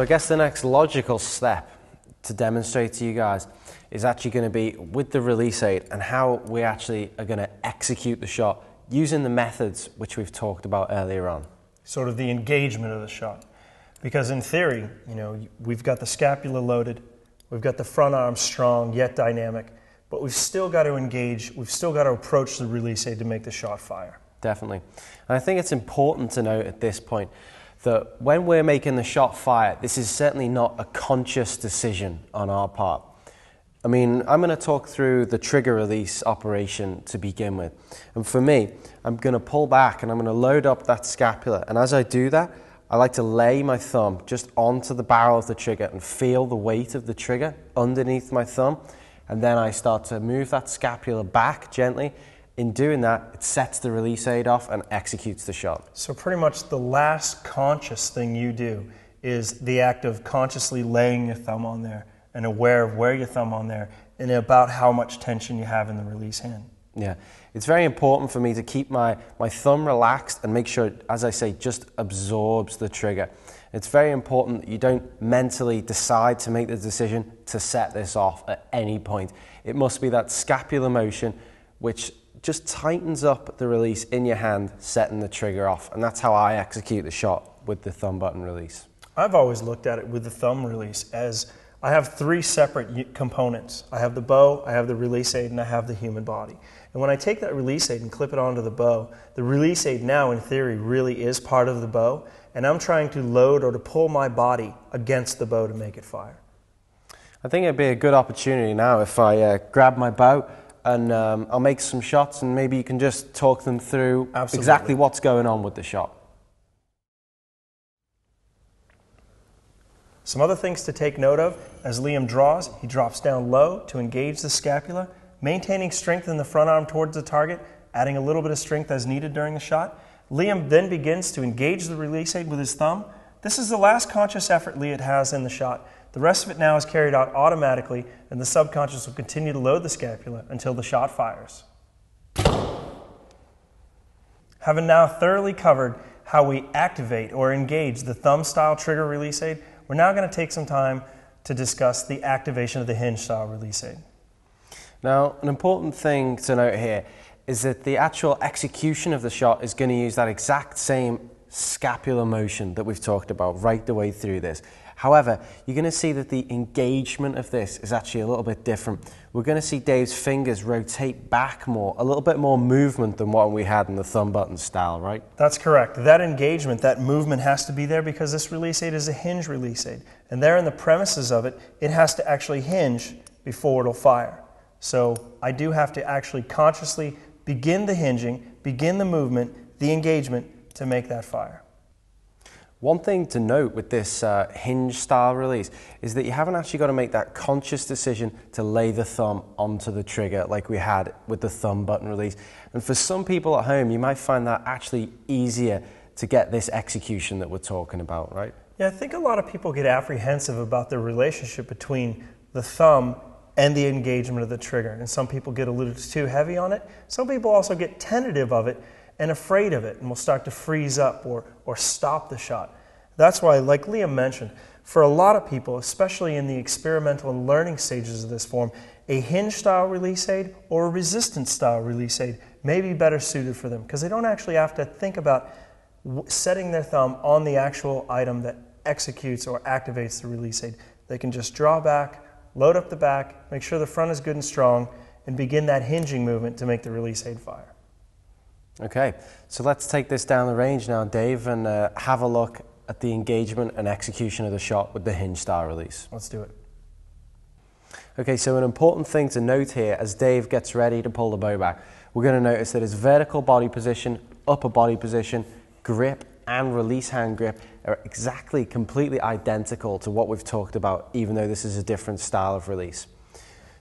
So I guess the next logical step to demonstrate to you guys is actually going to be with the release aid and how we actually are going to execute the shot using the methods which we've talked about earlier on. Sort of the engagement of the shot. Because in theory, you know, we've got the scapula loaded, we've got the front arm strong yet dynamic, but we've still got to engage, we've still got to approach the release aid to make the shot fire. Definitely. And I think it's important to note at this point that when we're making the shot fire, this is certainly not a conscious decision on our part. I mean, I'm going to talk through the trigger release operation to begin with. And for me, I'm going to pull back and I'm going to load up that scapula. And as I do that, I like to lay my thumb just onto the barrel of the trigger and feel the weight of the trigger underneath my thumb. And then I start to move that scapula back gently. In doing that, it sets the release aid off and executes the shot. So, pretty much the last conscious thing you do is the act of consciously laying your thumb on there and aware of where your thumb on there and about how much tension you have in the release hand. Yeah, it's very important for me to keep my, my thumb relaxed and make sure, as I say, just absorbs the trigger. It's very important that you don't mentally decide to make the decision to set this off at any point. It must be that scapular motion which just tightens up the release in your hand, setting the trigger off. And that's how I execute the shot with the thumb button release. I've always looked at it with the thumb release as I have three separate components. I have the bow, I have the release aid, and I have the human body. And when I take that release aid and clip it onto the bow, the release aid now, in theory, really is part of the bow, and I'm trying to load or to pull my body against the bow to make it fire. I think it'd be a good opportunity now if I uh, grab my bow and um, I'll make some shots, and maybe you can just talk them through Absolutely. exactly what's going on with the shot. Some other things to take note of as Liam draws, he drops down low to engage the scapula, maintaining strength in the front arm towards the target, adding a little bit of strength as needed during the shot. Liam then begins to engage the release aid with his thumb. This is the last conscious effort Liam has in the shot. The rest of it now is carried out automatically, and the subconscious will continue to load the scapula until the shot fires. Having now thoroughly covered how we activate or engage the thumb style trigger release aid, we're now going to take some time to discuss the activation of the hinge style release aid. Now, an important thing to note here is that the actual execution of the shot is going to use that exact same scapular motion that we've talked about right the way through this. However, you're going to see that the engagement of this is actually a little bit different. We're going to see Dave's fingers rotate back more, a little bit more movement than what we had in the thumb button style, right? That's correct. That engagement, that movement has to be there because this release aid is a hinge release aid. And there in the premises of it, it has to actually hinge before it'll fire. So I do have to actually consciously begin the hinging, begin the movement, the engagement to make that fire. One thing to note with this uh, hinge style release is that you haven't actually got to make that conscious decision to lay the thumb onto the trigger like we had with the thumb button release. And for some people at home, you might find that actually easier to get this execution that we're talking about, right? Yeah, I think a lot of people get apprehensive about the relationship between the thumb and the engagement of the trigger. And some people get a little too heavy on it. Some people also get tentative of it and afraid of it and will start to freeze up or, or stop the shot. That's why, like Liam mentioned, for a lot of people, especially in the experimental and learning stages of this form, a hinge style release aid or a resistance style release aid may be better suited for them because they don't actually have to think about setting their thumb on the actual item that executes or activates the release aid. They can just draw back, load up the back, make sure the front is good and strong, and begin that hinging movement to make the release aid fire. Okay, so let's take this down the range now, Dave, and uh, have a look at the engagement and execution of the shot with the hinge star release. Let's do it. Okay, so an important thing to note here as Dave gets ready to pull the bow back, we're going to notice that his vertical body position, upper body position, grip, and release hand grip are exactly completely identical to what we've talked about, even though this is a different style of release.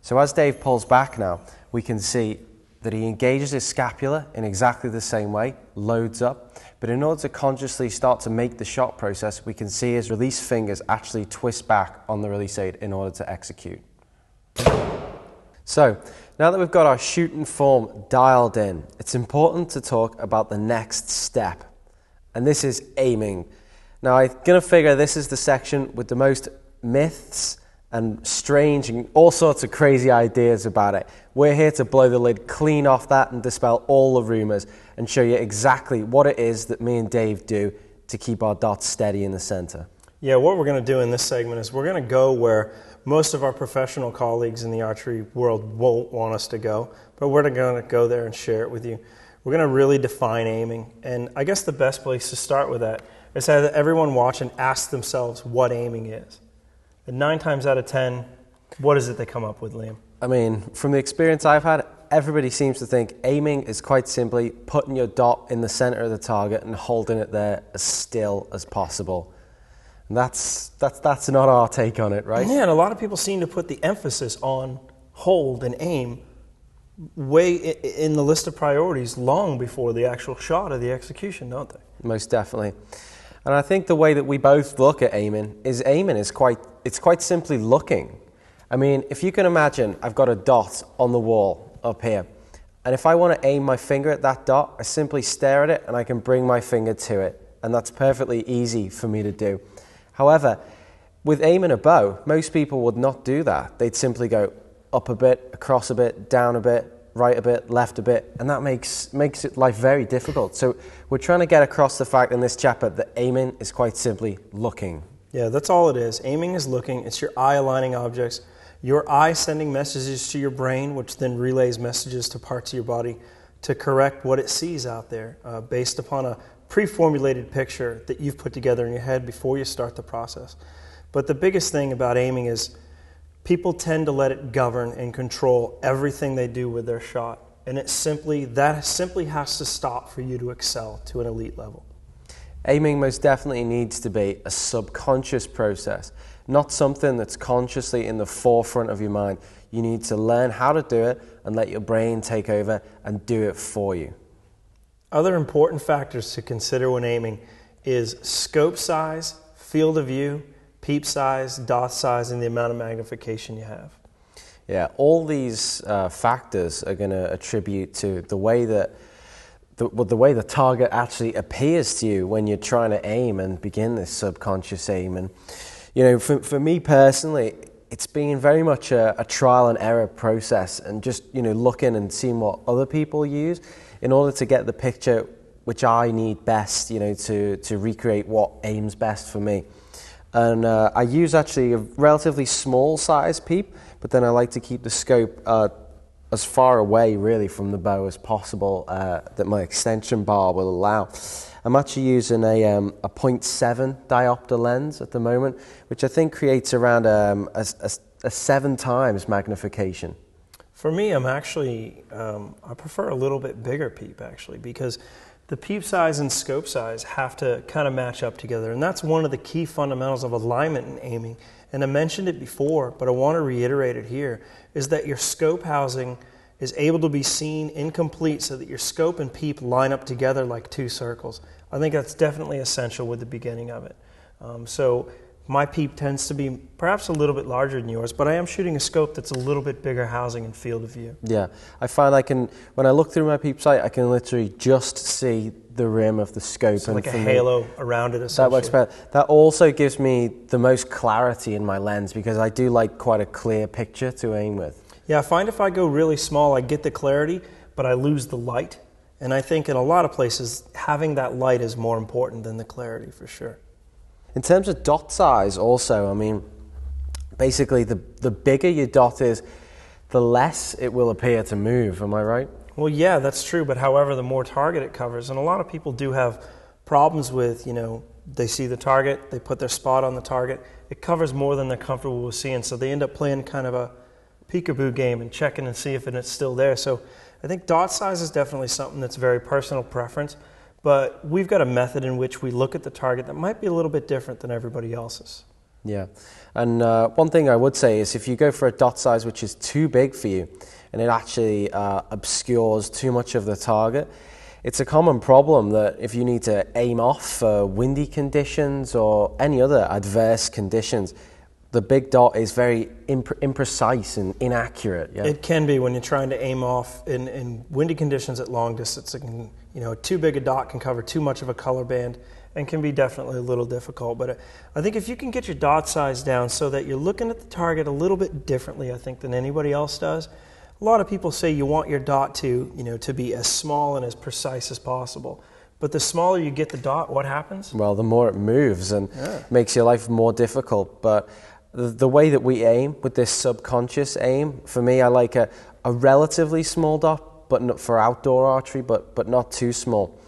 So as Dave pulls back now, we can see that he engages his scapula in exactly the same way, loads up. But in order to consciously start to make the shot process, we can see his release fingers actually twist back on the release aid in order to execute. So, now that we've got our shooting form dialed in, it's important to talk about the next step, and this is aiming. Now, I'm going to figure this is the section with the most myths and strange and all sorts of crazy ideas about it. We're here to blow the lid clean off that and dispel all the rumors and show you exactly what it is that me and Dave do to keep our dots steady in the center. Yeah, what we're going to do in this segment is we're going to go where most of our professional colleagues in the archery world won't want us to go, but we're going to go there and share it with you. We're going to really define aiming. And I guess the best place to start with that is have everyone watch and ask themselves what aiming is. And nine times out of ten, what is it they come up with, Liam? I mean, from the experience I've had, everybody seems to think aiming is quite simply putting your dot in the center of the target and holding it there as still as possible. And that's, that's, that's not our take on it, right? Yeah, and a lot of people seem to put the emphasis on hold and aim way in the list of priorities long before the actual shot or the execution, don't they? Most definitely. And I think the way that we both look at aiming is aiming is quite, it's quite simply looking. I mean, if you can imagine, I've got a dot on the wall up here. And if I want to aim my finger at that dot, I simply stare at it and I can bring my finger to it. And that's perfectly easy for me to do. However, with aiming a bow, most people would not do that. They'd simply go up a bit, across a bit, down a bit, right a bit, left a bit, and that makes, makes it life very difficult. So we're trying to get across the fact in this chapter that aiming is quite simply looking. Yeah, that's all it is. Aiming is looking. It's your eye aligning objects, your eye sending messages to your brain, which then relays messages to parts of your body to correct what it sees out there uh, based upon a pre-formulated picture that you've put together in your head before you start the process. But the biggest thing about aiming is people tend to let it govern and control everything they do with their shot. And it simply that simply has to stop for you to excel to an elite level. Aiming most definitely needs to be a subconscious process, not something that's consciously in the forefront of your mind. You need to learn how to do it and let your brain take over and do it for you. Other important factors to consider when aiming is scope size, field of view, peep size, dot size, and the amount of magnification you have. Yeah, all these uh, factors are going to attribute to the way that the, well, the way the target actually appears to you when you're trying to aim and begin this subconscious aim. And you know, for, for me personally, it's been very much a, a trial and error process, and just you know looking and seeing what other people use in order to get the picture which I need best, you know, to to recreate what aims best for me. And uh, I use actually a relatively small size peep, but then I like to keep the scope uh, as far away really from the bow as possible uh, that my extension bar will allow. I'm actually using a, um, a 0.7 diopter lens at the moment, which I think creates around um, a, a, a, seven times magnification. For me, I'm actually, um, I prefer a little bit bigger peep actually, because the peep size and scope size have to kind of match up together. And that's one of the key fundamentals of alignment and aiming. And I mentioned it before, but I want to reiterate it here is that your scope housing is able to be seen incomplete so that your scope and peep line up together like two circles. I think that's definitely essential with the beginning of it. Um, so my peep tends to be perhaps a little bit larger than yours, but I am shooting a scope that's a little bit bigger housing and field of view. Yeah, I find I can, when I look through my peep sight, I can literally just see the rim of the scope. So like a halo me, around it That works better. That also gives me the most clarity in my lens because I do like quite a clear picture to aim with. Yeah, I find if I go really small, I get the clarity, but I lose the light. And I think in a lot of places, having that light is more important than the clarity for sure. In terms of dot size, also, I mean, basically, the, the bigger your dot is, the less it will appear to move. Am I right? Well, yeah, that's true. But however, the more target it covers, and a lot of people do have problems with, you know, they see the target, they put their spot on the target, it covers more than they're comfortable with seeing. So they end up playing kind of a peekaboo game and checking and see if it's still there. So I think dot size is definitely something that's very personal preference. But we've got a method in which we look at the target that might be a little bit different than everybody else's. Yeah. And uh, one thing I would say is if you go for a dot size which is too big for you and it actually uh, obscures too much of the target, it's a common problem that if you need to aim off for windy conditions or any other adverse conditions, the big dot is very imp- imprecise and inaccurate. Yeah? It can be when you're trying to aim off in, in windy conditions at long distance. It can, you know, too big a dot can cover too much of a color band, and can be definitely a little difficult. But uh, I think if you can get your dot size down so that you're looking at the target a little bit differently, I think, than anybody else does. A lot of people say you want your dot to, you know, to be as small and as precise as possible. But the smaller you get the dot, what happens? Well, the more it moves and yeah. makes your life more difficult. But the, way that we aim with this subconscious aim, for me, I like a, a relatively small dot, but not for outdoor archery, but, but not too small.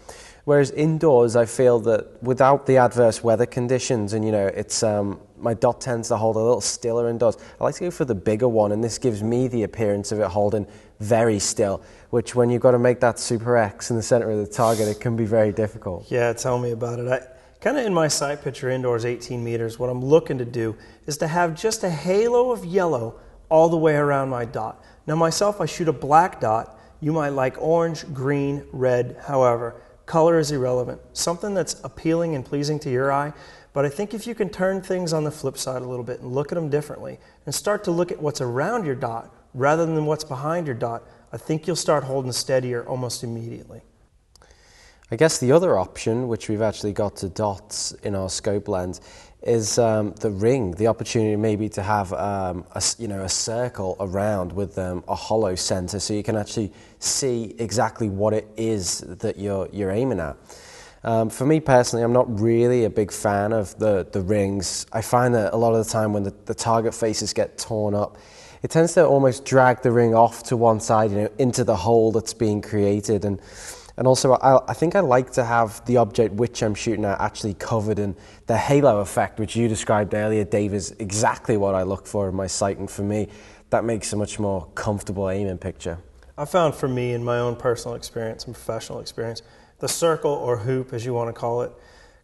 Whereas indoors, I feel that without the adverse weather conditions, and you know, it's um, my dot tends to hold a little stiller indoors. I like to go for the bigger one, and this gives me the appearance of it holding very still. Which, when you've got to make that super X in the center of the target, it can be very difficult. Yeah, tell me about it. I, kind of in my sight picture indoors, 18 meters. What I'm looking to do is to have just a halo of yellow all the way around my dot. Now, myself, I shoot a black dot. You might like orange, green, red, however. Color is irrelevant. Something that's appealing and pleasing to your eye. But I think if you can turn things on the flip side a little bit and look at them differently and start to look at what's around your dot rather than what's behind your dot, I think you'll start holding steadier almost immediately. I guess the other option, which we've actually got to dots in our scope lens, is um, the ring, the opportunity maybe to have um, a, you know, a circle around with um, a hollow center so you can actually see exactly what it is that you're, you're aiming at. Um, for me personally, I'm not really a big fan of the, the rings. I find that a lot of the time when the, the target faces get torn up, it tends to almost drag the ring off to one side, you know, into the hole that's being created. And and also, I, I, think I like to have the object which I'm shooting at actually covered in the halo effect, which you described earlier, Dave, is exactly what I look for in my sight. And for me, that makes a much more comfortable aiming picture. I found for me, in my own personal experience and professional experience, the circle or hoop, as you want to call it,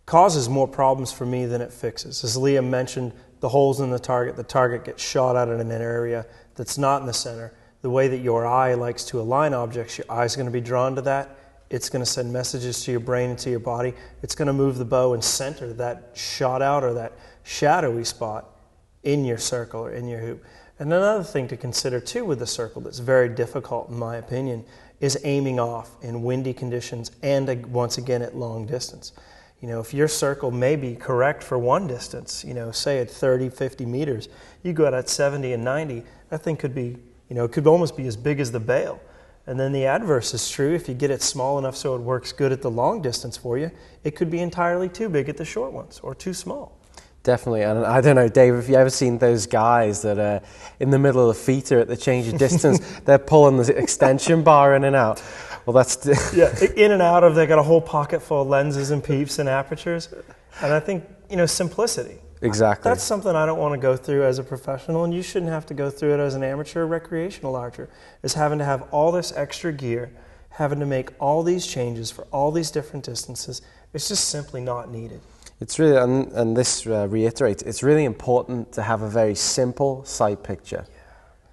causes more problems for me than it fixes. As Liam mentioned, the holes in the target, the target gets shot out in an area that's not in the center. The way that your eye likes to align objects, your eye's going to be drawn to that it's going to send messages to your brain and to your body. It's going to move the bow and center that shot out or that shadowy spot in your circle or in your hoop. And another thing to consider too with the circle that's very difficult, in my opinion, is aiming off in windy conditions and once again at long distance. You know, if your circle may be correct for one distance, you know, say at 30, 50 meters, you go out at 70 and 90, that thing could be, you know, it could almost be as big as the bale. And then the adverse is true. If you get it small enough so it works good at the long distance for you, it could be entirely too big at the short ones or too small. Definitely. And I don't know, Dave, have you ever seen those guys that are in the middle of the FITA at the change of distance? they're pulling the extension bar in and out. Well, that's. yeah, in and out of, they got a whole pocket full of lenses and peeps and apertures. And I think, you know, simplicity. Exactly. That's something I don't want to go through as a professional, and you shouldn't have to go through it as an amateur recreational archer. Is having to have all this extra gear, having to make all these changes for all these different distances. It's just simply not needed. It's really, and, and this uh, reiterates, it's really important to have a very simple sight picture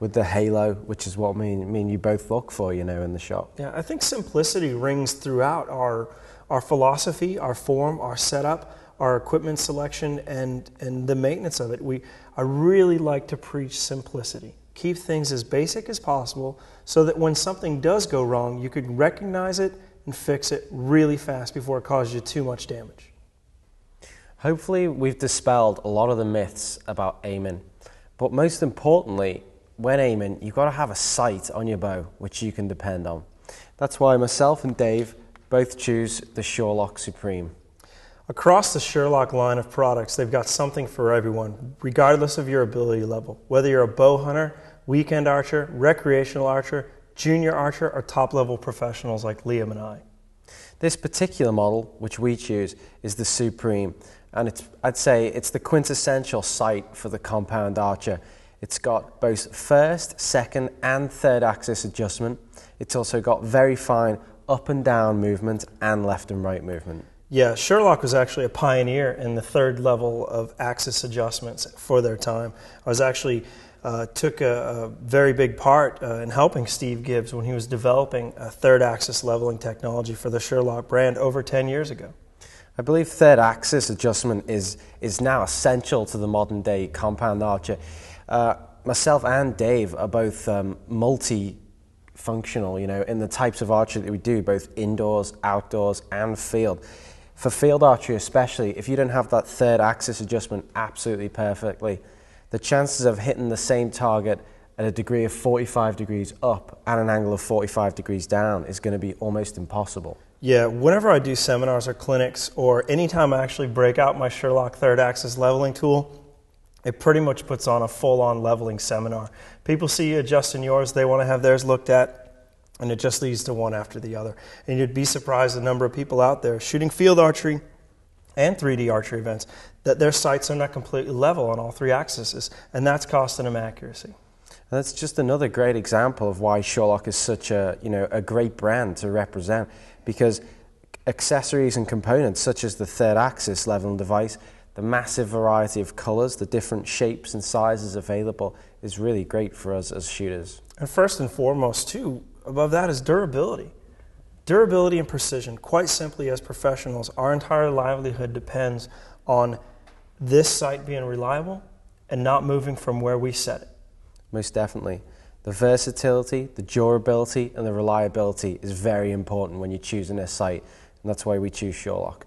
with the halo, which is what me, me and you both look for, you know, in the shot. Yeah, I think simplicity rings throughout our, our philosophy, our form, our setup our equipment selection and, and the maintenance of it. We, I really like to preach simplicity. Keep things as basic as possible so that when something does go wrong, you can recognize it and fix it really fast before it causes you too much damage. Hopefully, we've dispelled a lot of the myths about aiming. But most importantly, when aiming, you've got to have a sight on your bow which you can depend on. That's why myself and Dave both choose the Sure-Loc Supreme. Across the Sure-Loc line of products, they've got something for everyone, regardless of your ability level. Whether you're a bow hunter, weekend archer, recreational archer, junior archer, or top level professionals like Liam and I. This particular model, which we choose, is the Supreme, and it's, I'd say it's the quintessential sight for the compound archer. It's got both first, second, and third axis adjustment. It's also got very fine up and down movement and left and right movement. Yeah, Sure-Loc was actually a pioneer in the third level of axis adjustments for their time. I was actually uh, took a, a, very big part uh, in helping Steve Gibbs when he was developing a third axis leveling technology for the Sure-Loc brand over 10 years ago. I believe third axis adjustment is, is now essential to the modern day compound archer. Uh, myself and Dave are both um, multi functional, you know, in the types of archery that we do, both indoors, outdoors, and field For field archery, especially, if you don't have that third axis adjustment absolutely perfectly, the chances of hitting the same target at a degree of 45 degrees up and an angle of 45 degrees down is going to be almost impossible. Yeah, whenever I do seminars or clinics, or anytime I actually break out my Sure-Loc third axis leveling tool, it pretty much puts on a full on leveling seminar. People see you adjusting yours, they want to have theirs looked at, and it just leads to one after the other. And you'd be surprised the number of people out there shooting field archery and 3D archery events that their sights are not completely level on all three axes, and that's costing them accuracy. that's just another great example of why Sure-Loc is such a, you know, a great brand to represent because accessories and components such as the third axis leveling device, the massive variety of colors, the different shapes and sizes available is really great for us as shooters. And first and foremost, too, above that is durability. Durability and precision. Quite simply, as professionals, our entire livelihood depends on this sight being reliable and not moving from where we set it. Most definitely. The versatility, the durability, and the reliability is very important when you're choosing a sight, and that's why we choose Sure-Loc.